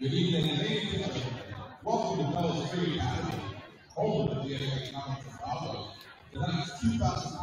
Good evening, ladies and gentlemen. Welcome to Bellows Free Academy, home of the BFA Economic the Tonight's 2000.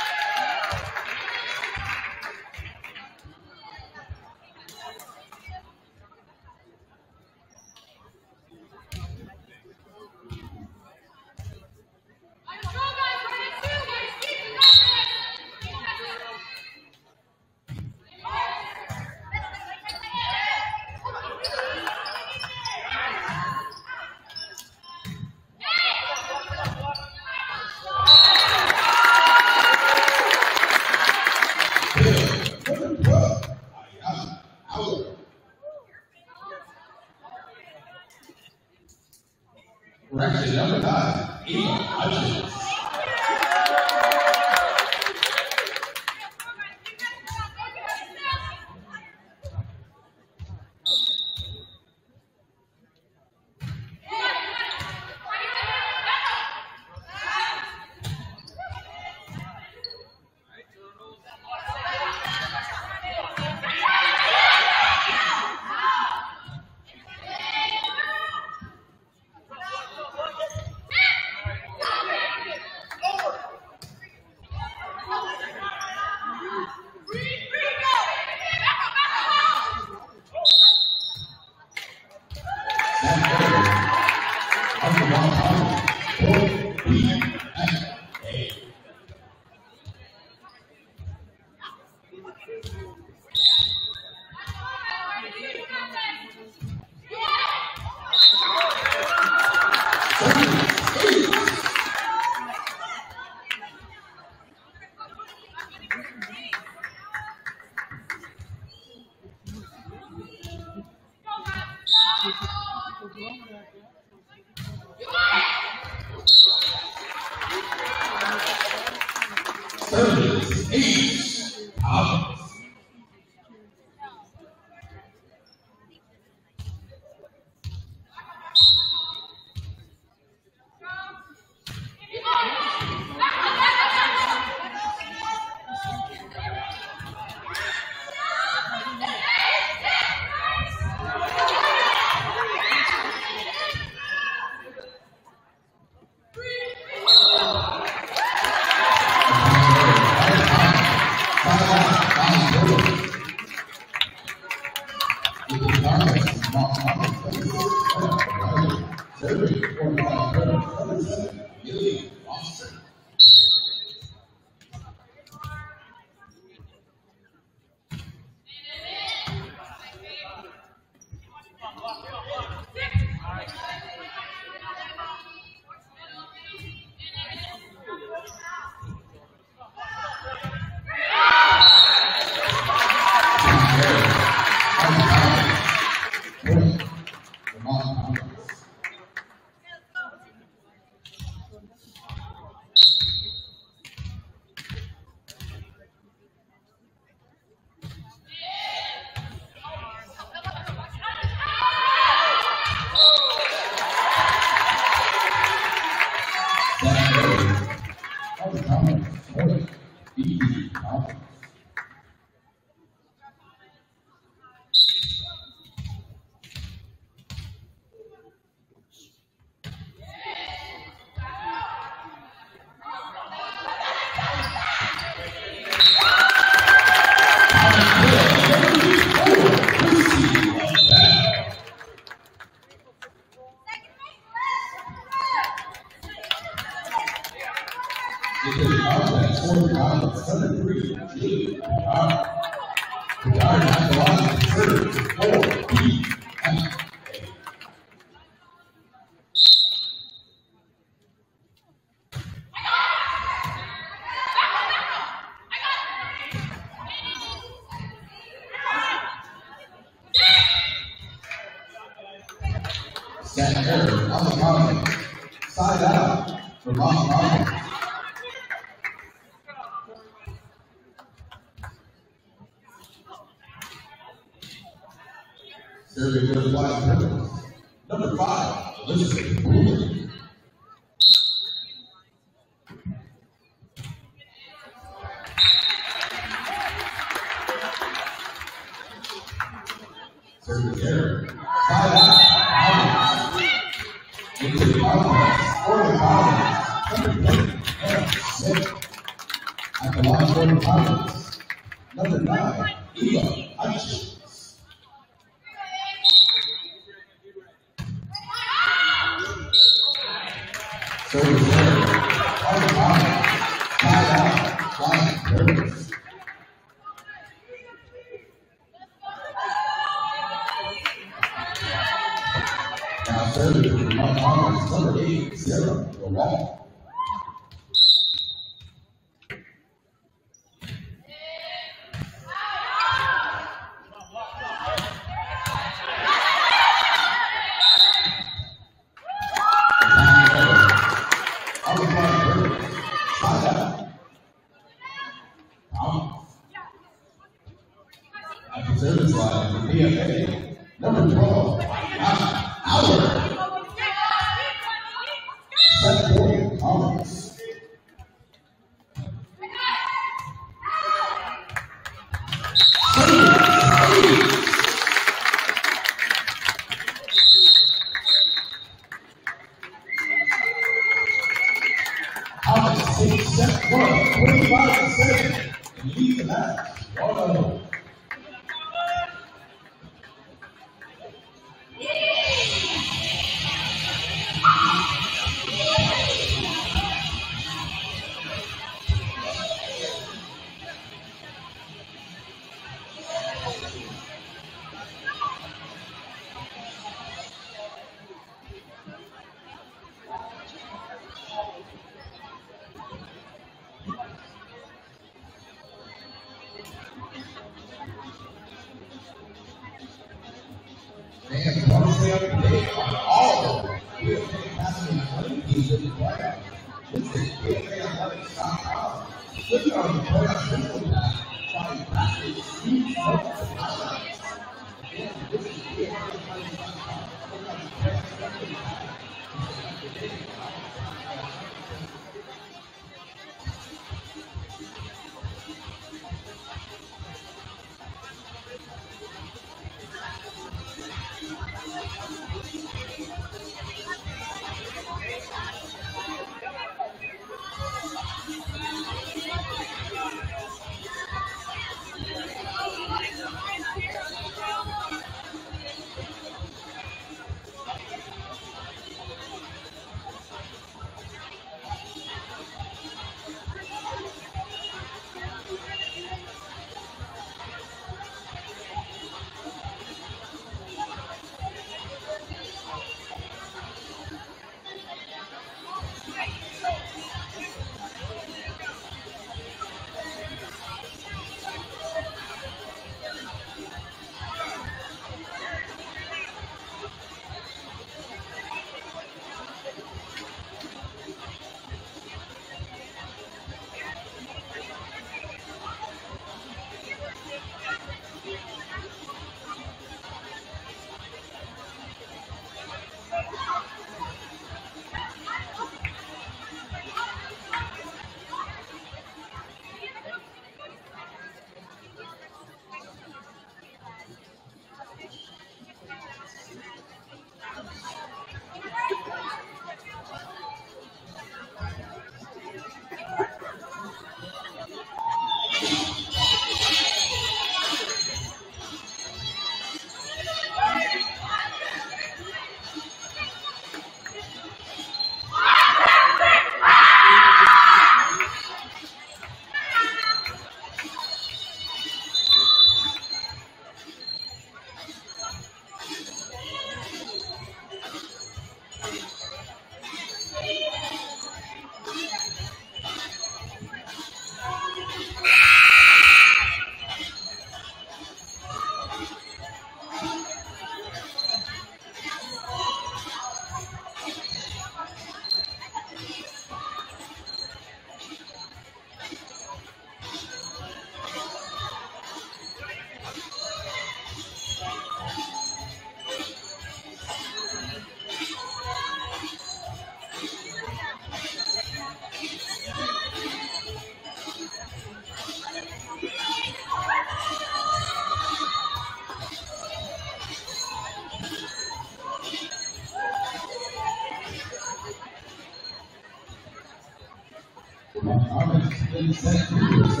Thomas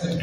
then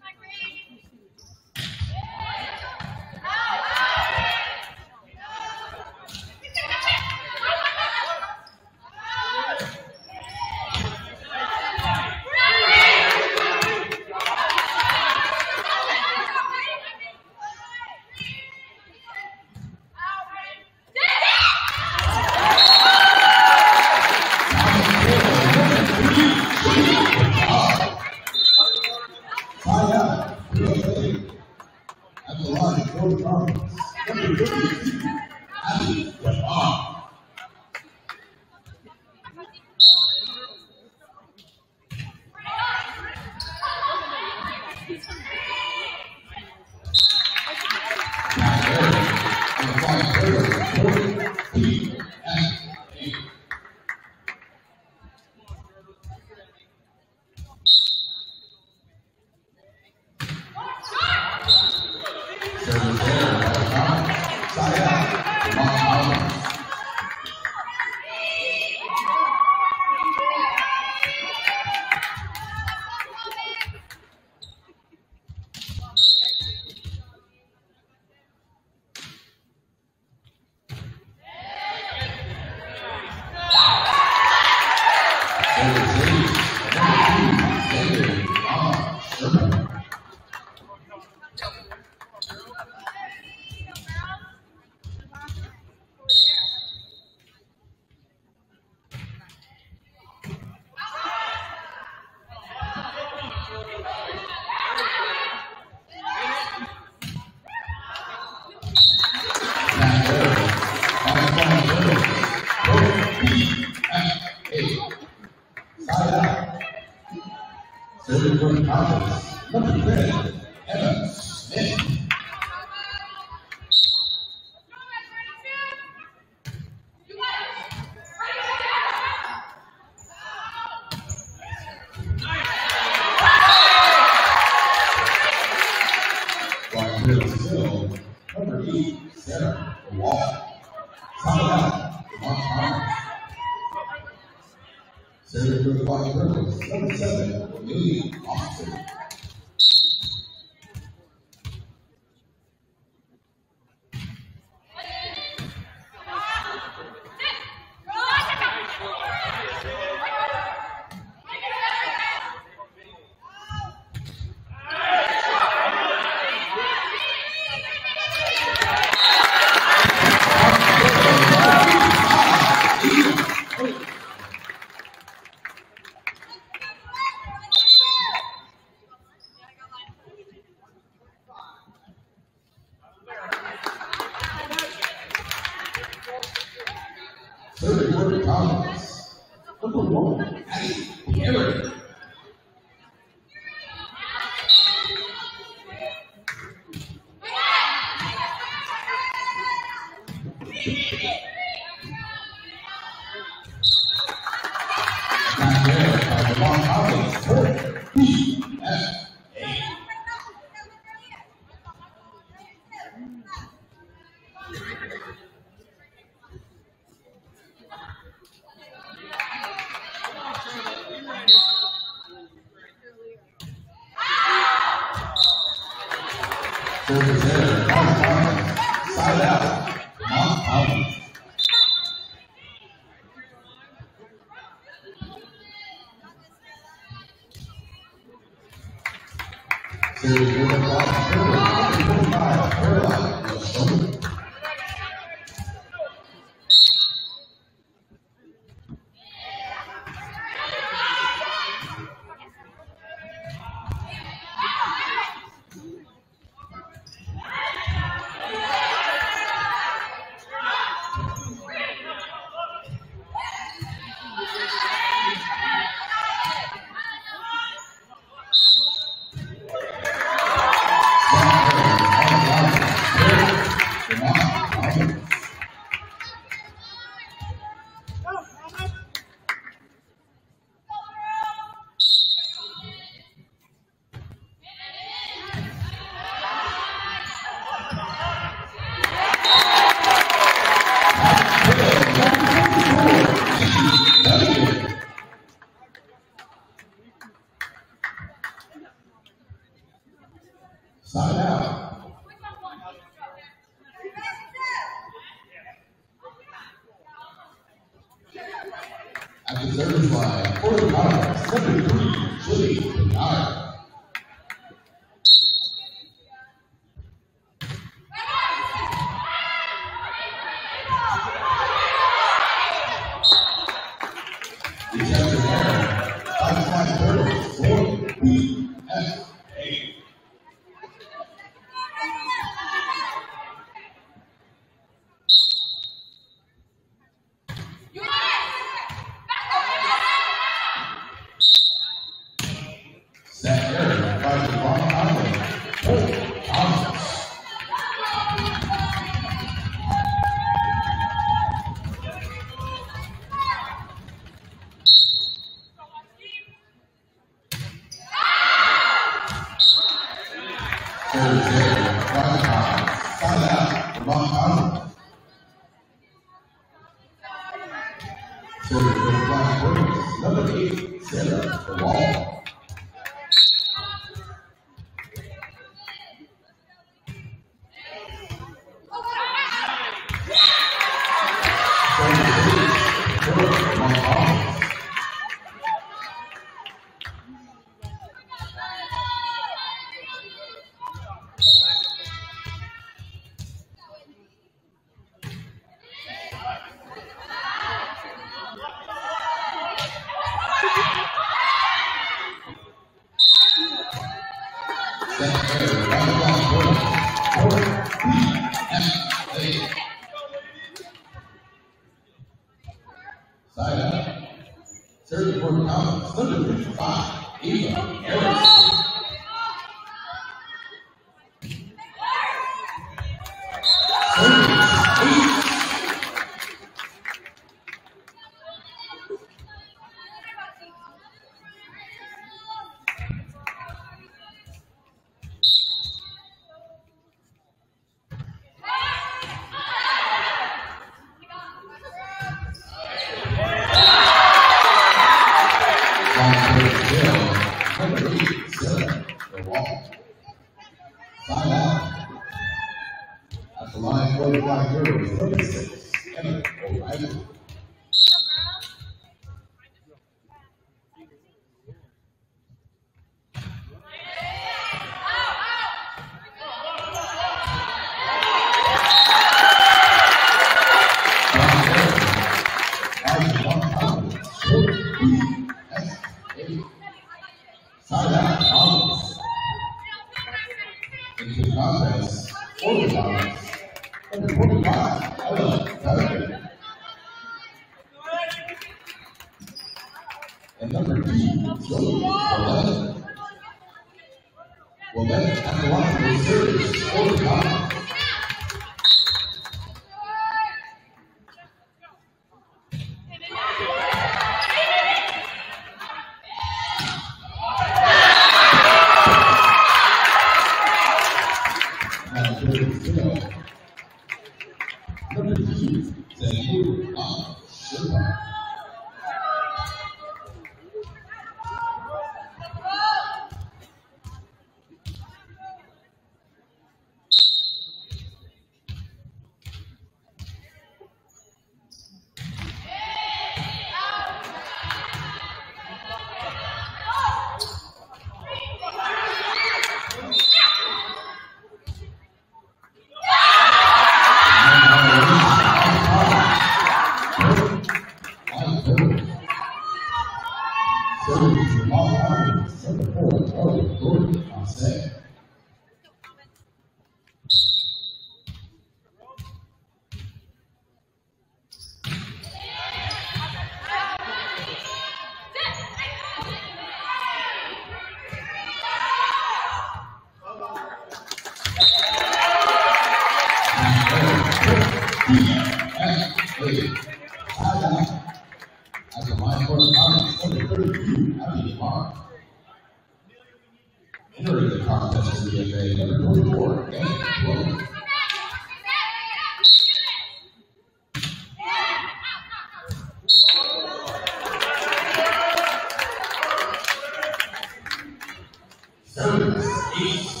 Service, eight.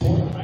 Thank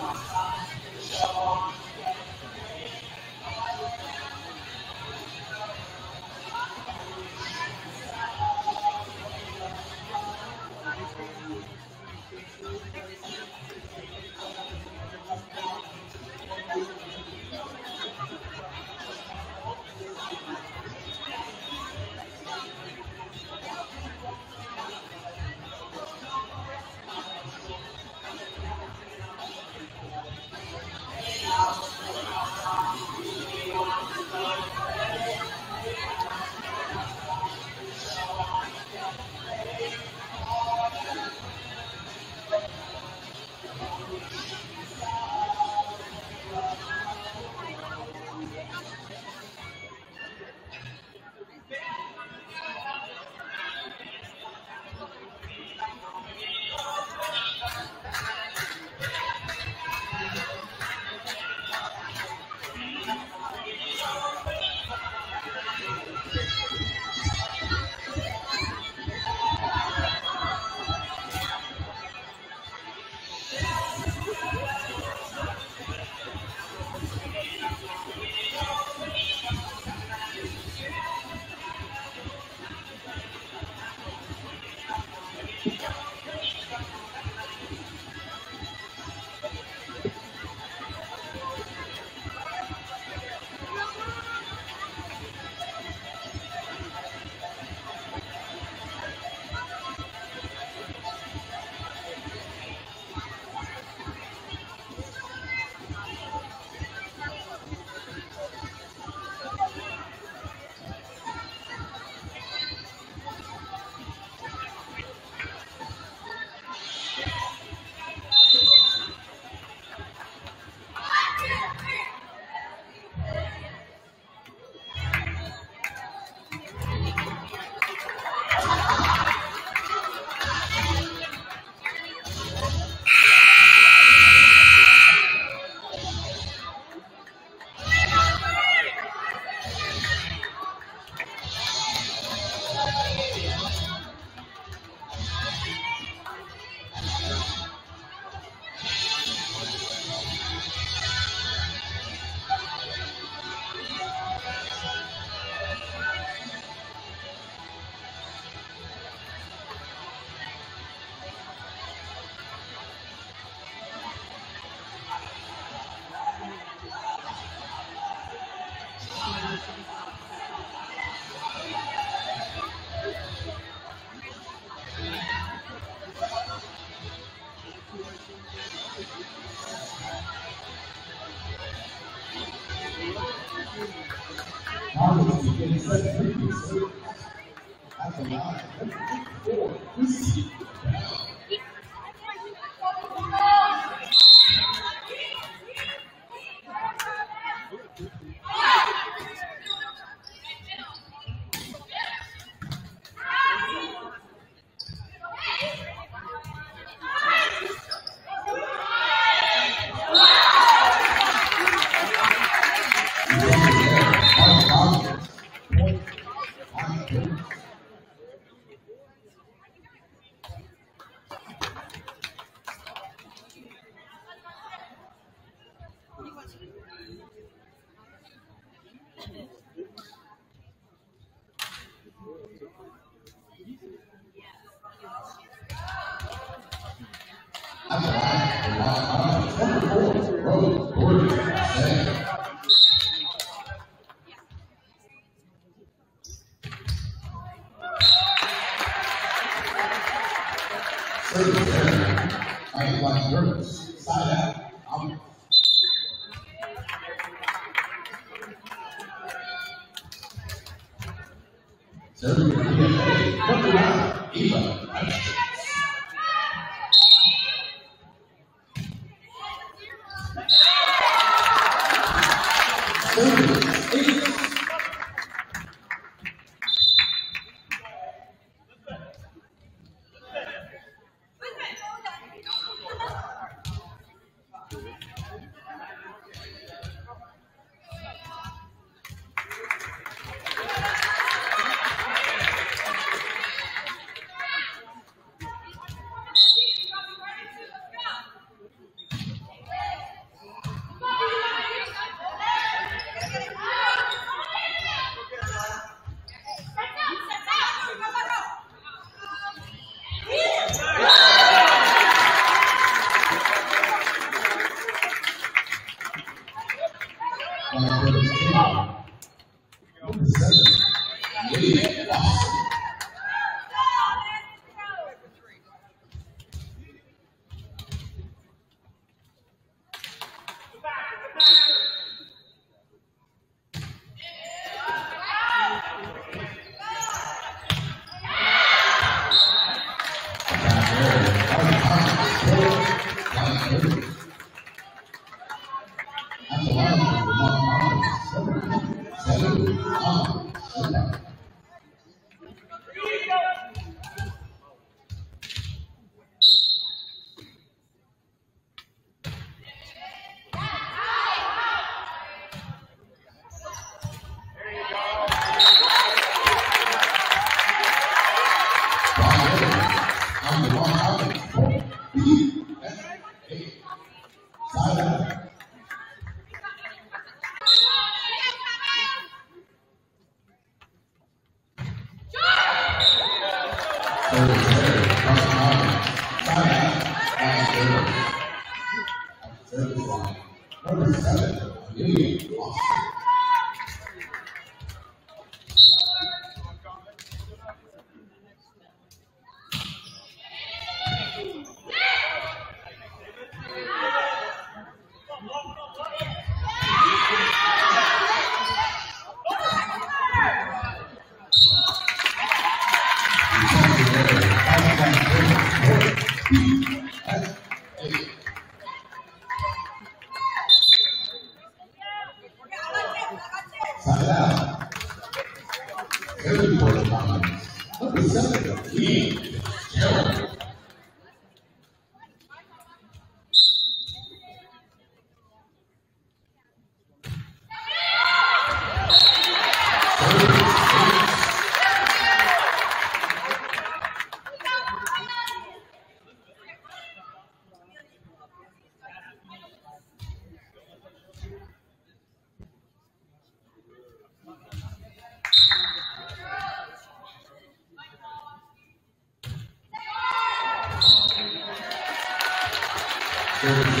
Yeah.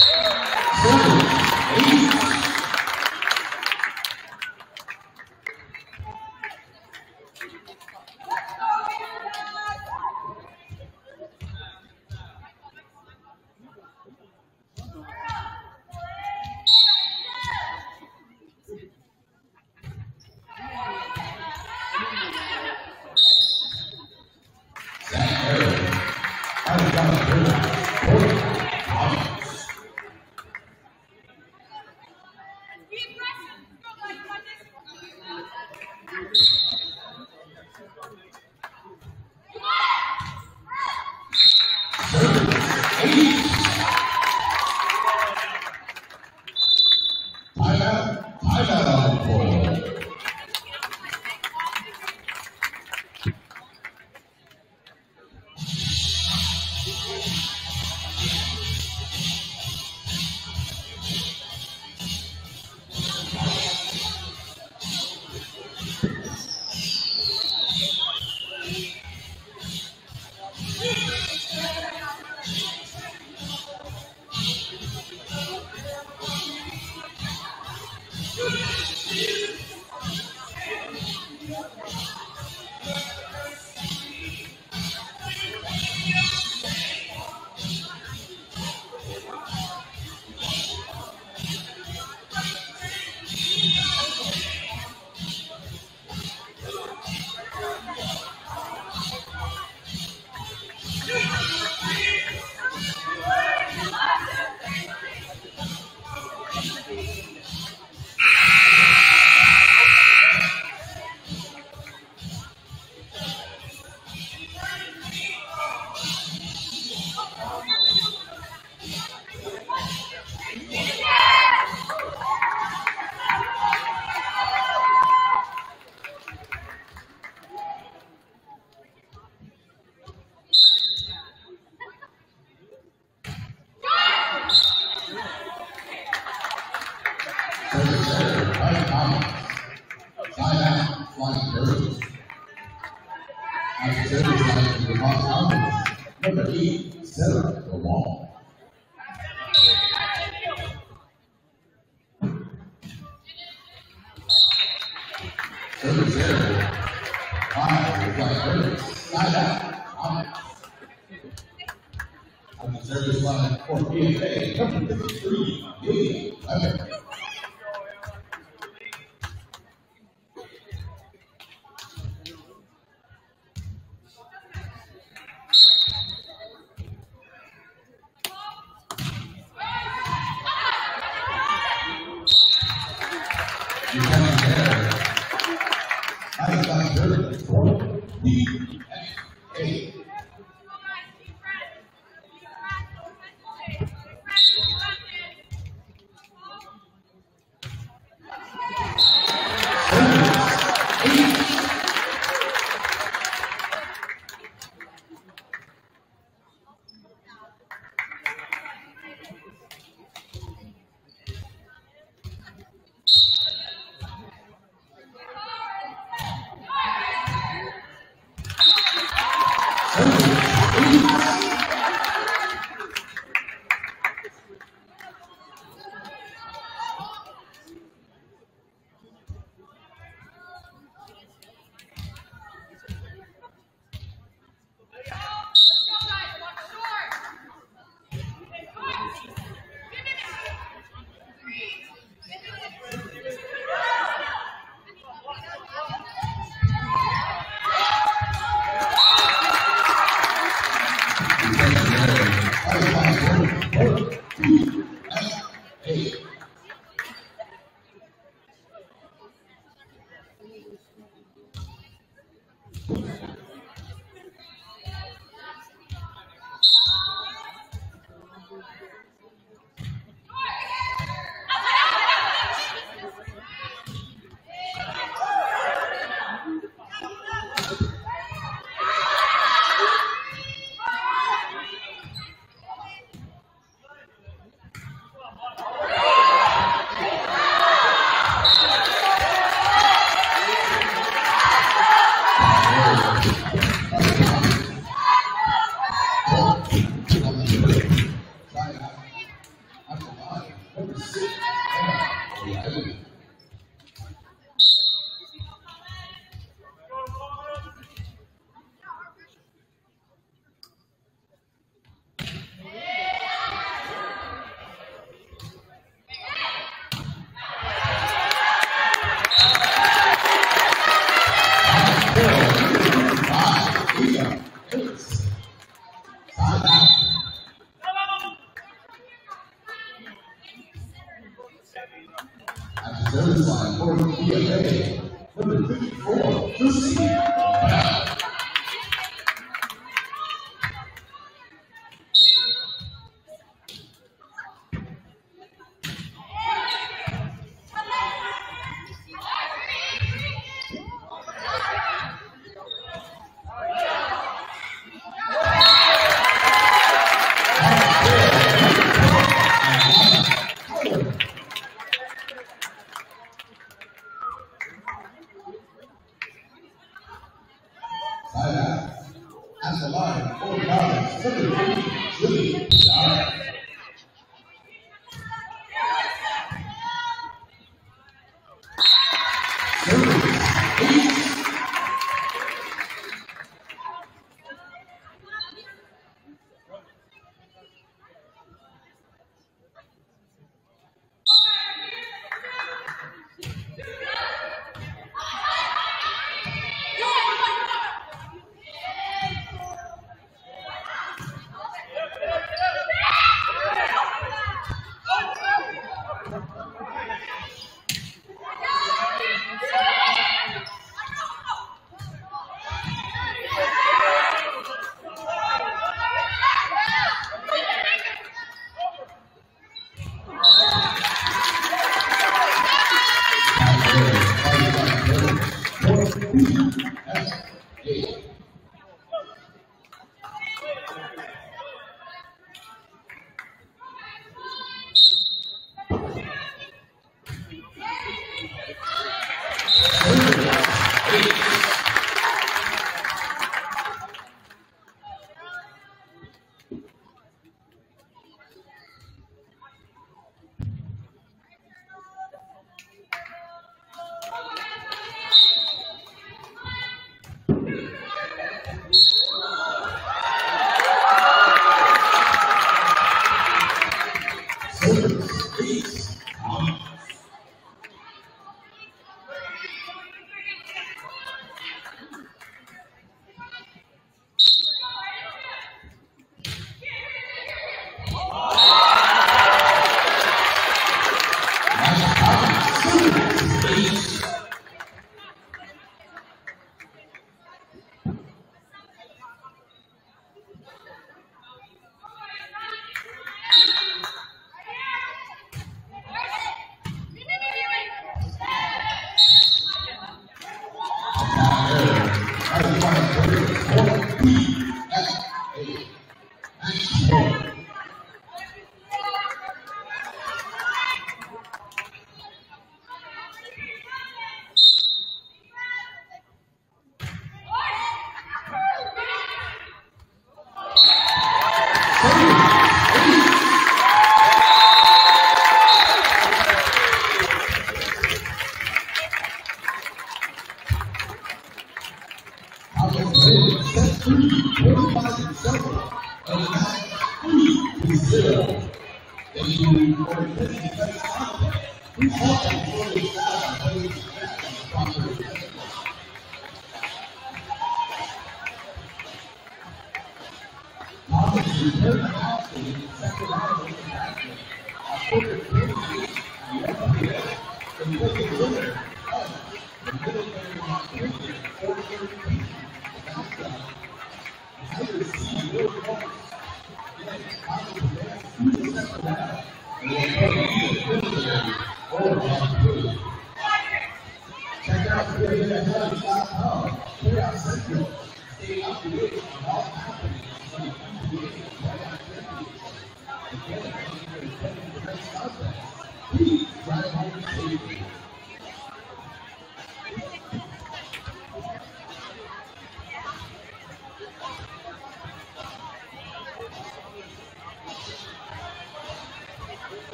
Tudo.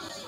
Yes.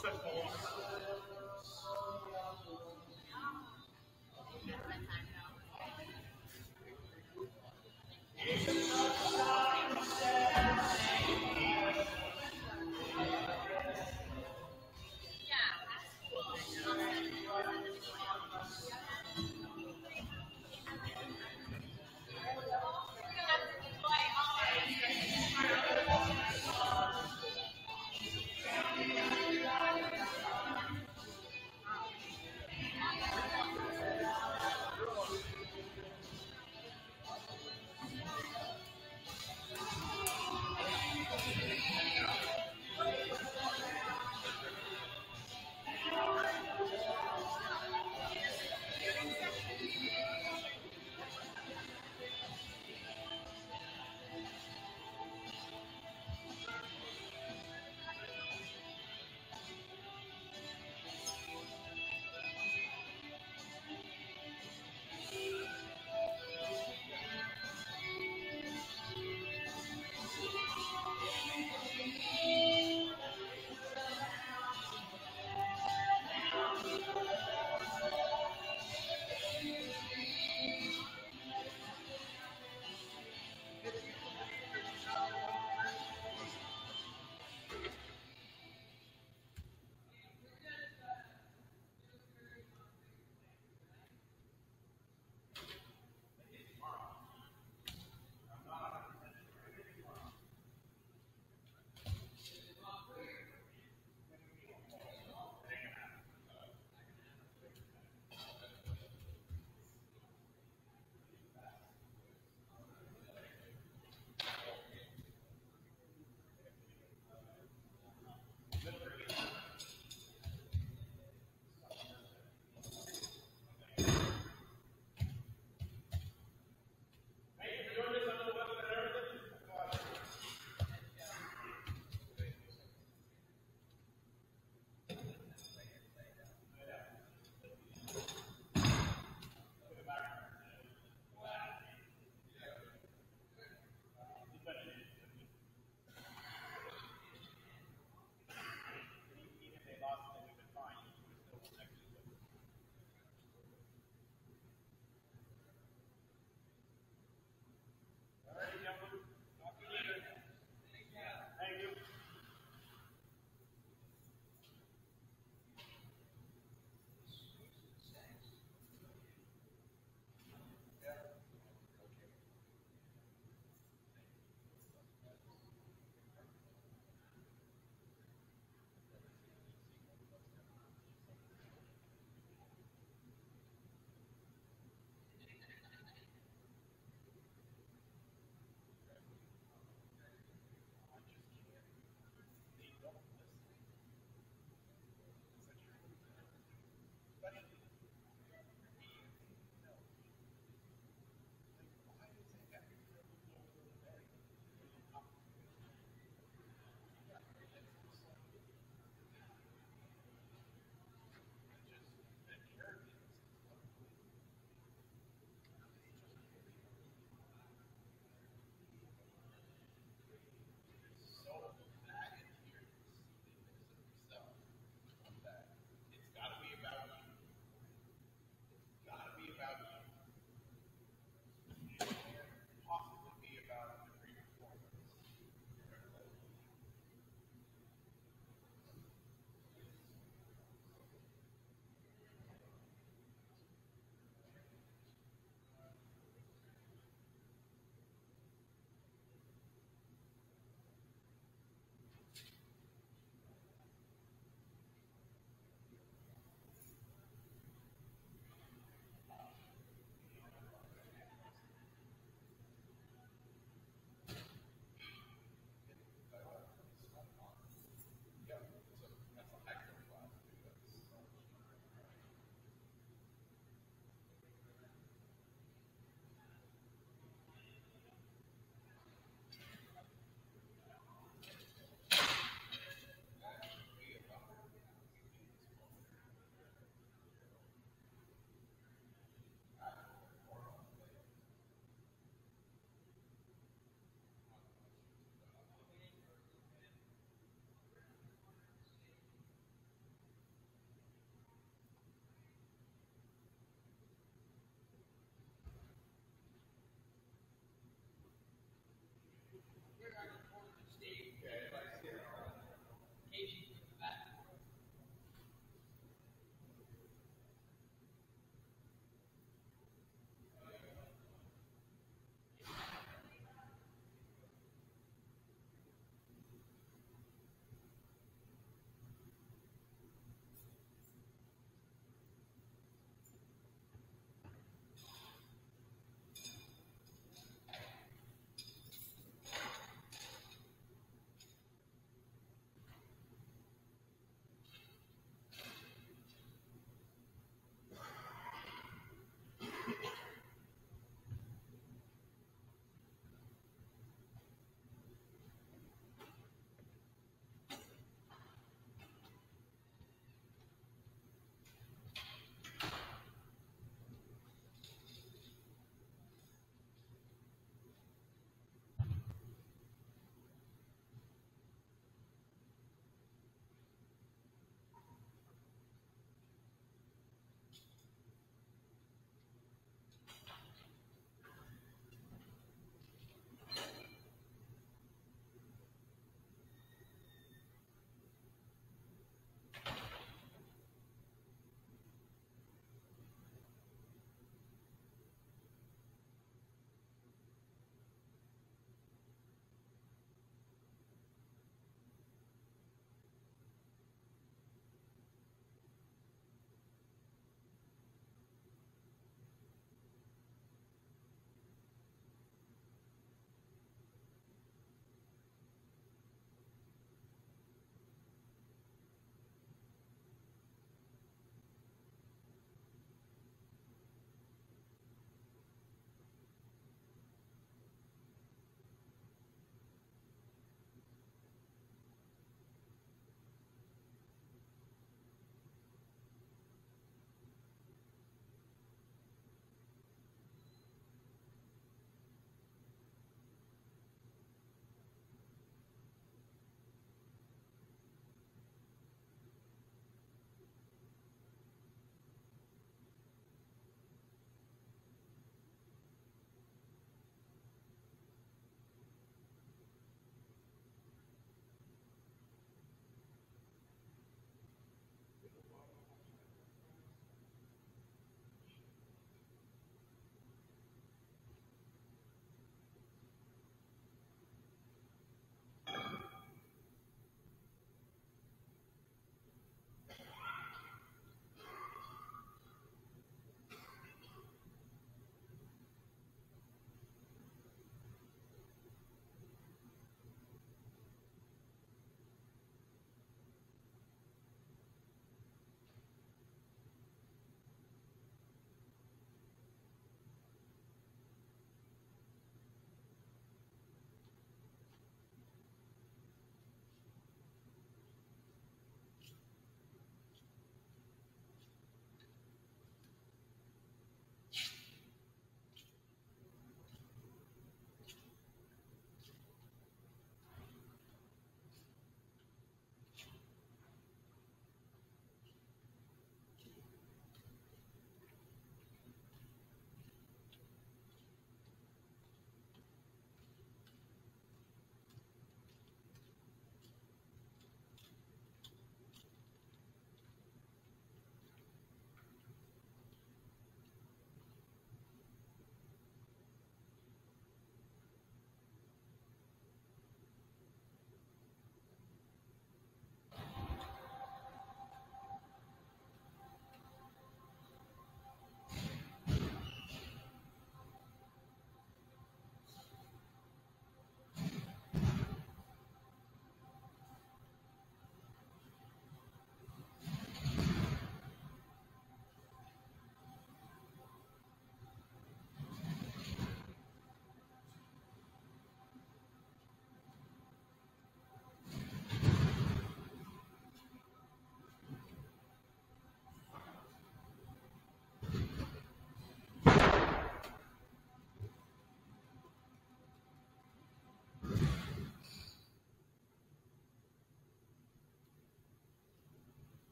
successful